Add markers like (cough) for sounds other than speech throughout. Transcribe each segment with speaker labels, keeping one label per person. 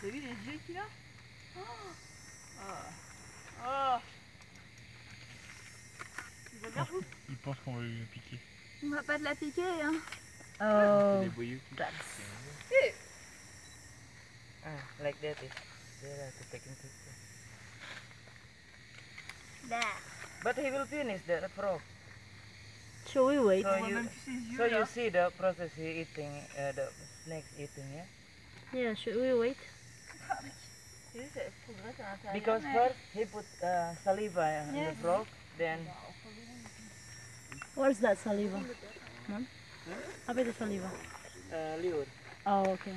Speaker 1: T'as vu les yeux qu'il a Oh Oh Il va vers vous
Speaker 2: Il pense qu'on va lui piquer.
Speaker 3: On va pas te la piquer, hein.
Speaker 4: Oh,
Speaker 2: Des boyaux qui
Speaker 4: that's
Speaker 5: Ah, like that is to.
Speaker 3: There.
Speaker 5: But he will finish the frog.
Speaker 4: Should we wait?
Speaker 5: So you,
Speaker 1: même plus ses yeux
Speaker 5: so you see the process he eating, uh, the snakes eating, yeah?
Speaker 4: Yeah, should we wait?
Speaker 1: Tu sais, ça progresse à l'intérieur.
Speaker 5: Because first he put uh, saliva in
Speaker 3: Yeah.
Speaker 5: the frog, then
Speaker 4: Where's that saliva? Mom? Apa itu saliva?
Speaker 5: uh, lure.
Speaker 4: Oh, okay.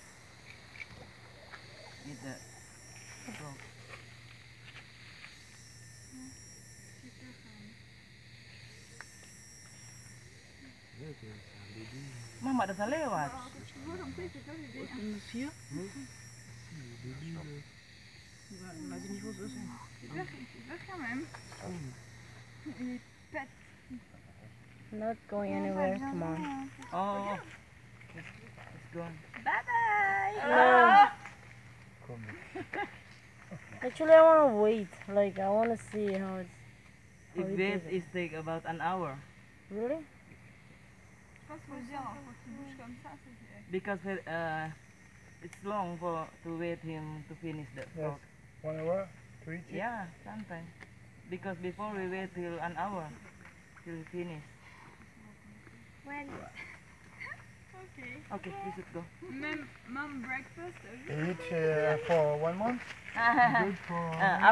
Speaker 5: eat the frog. Mama ada lewat.
Speaker 1: Monsieur Vas-y, il faut se
Speaker 3: Il veut, il veut quand même. Il est pète.
Speaker 4: Not going anywhere. Come on.
Speaker 5: Oh, it's, it's gone.
Speaker 3: Bye bye.
Speaker 4: No. (laughs) Actually, I want to wait. Like, I want to see how it's.
Speaker 5: If
Speaker 4: How it
Speaker 5: wait,
Speaker 4: is.
Speaker 5: it take about an hour
Speaker 4: Really?
Speaker 3: Je pense qu'il faut dire, faut qu'il bouge comme ça. c'est-
Speaker 5: because uh, it's long for to wait him to finish the frog.
Speaker 2: One hour to eat it?
Speaker 5: Yeah, sometimes because before we wait till an hour till he finish.
Speaker 3: Ouais. Ok.
Speaker 5: Okay, we should go.
Speaker 3: Mom, mom breakfast, t'as vu?
Speaker 2: Each uh, for one month?
Speaker 5: uh, (laughs)
Speaker 2: Good for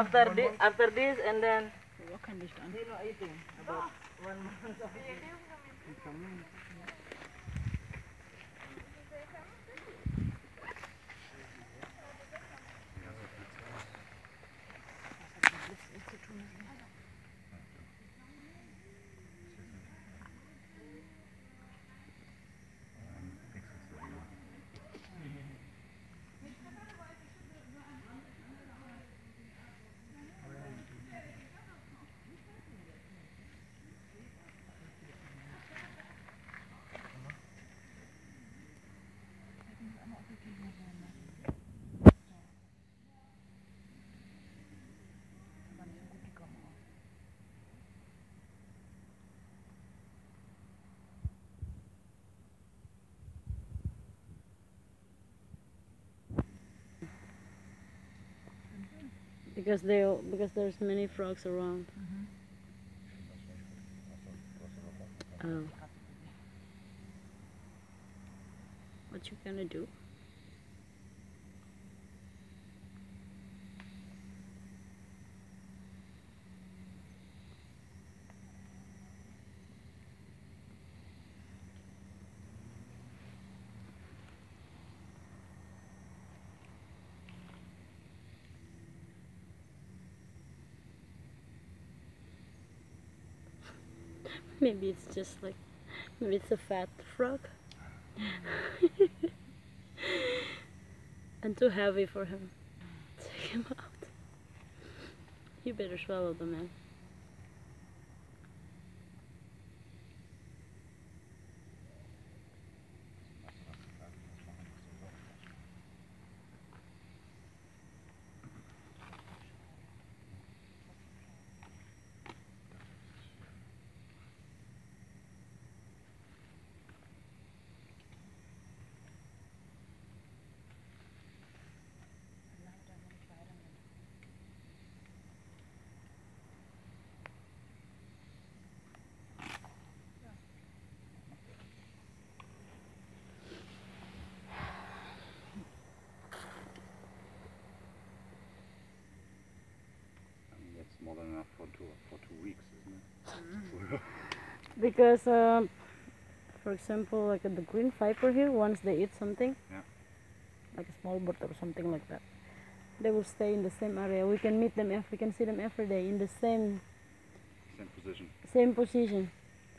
Speaker 5: after
Speaker 2: one
Speaker 5: this,
Speaker 2: month?
Speaker 5: after this, and then
Speaker 4: What can this done?
Speaker 5: he not eating about one month. (laughs)
Speaker 4: Because they because there's many frogs around. Mm-hmm. Oh. What you gonna do? Maybe it's just like, maybe it's a fat frog. and too heavy for him. Take him out. You better swallow the man. Because, um, for example, like the green viper here, once they eat something,
Speaker 6: Yeah.
Speaker 4: like a small bird or something like that, they will stay in the same area. We can meet them, we can see them every day in the same
Speaker 6: Same position.
Speaker 4: same position,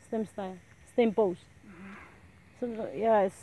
Speaker 4: same style, same pose. So yeah, it's